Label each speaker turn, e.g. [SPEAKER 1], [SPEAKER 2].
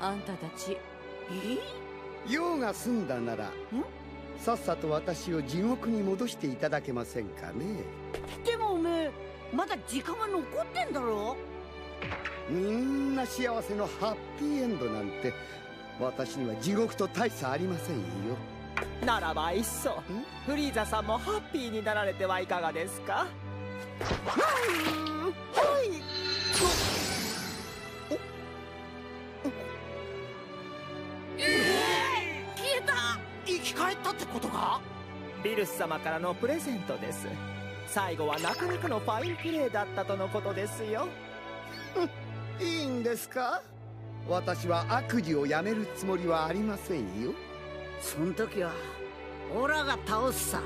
[SPEAKER 1] あんたたち。
[SPEAKER 2] え？用が済んだならさっさと私を地獄に戻していただけませんかね。
[SPEAKER 3] でもおめえまだ時間が残ってんだろ？
[SPEAKER 2] みんな幸せのハッピーエンドなんて私には地獄と大差ありませんよ。
[SPEAKER 4] ならばいっそフリーザさんもハッピーになられてはいかがですか？
[SPEAKER 5] 生き返ったってことか
[SPEAKER 4] ビルス様からのプレゼントです。最後はなかなかのファインプレーだったとのことですよ。
[SPEAKER 2] いいんですか？私は悪事をやめるつもりはありませんよ。
[SPEAKER 3] そん時はオラが倒すさ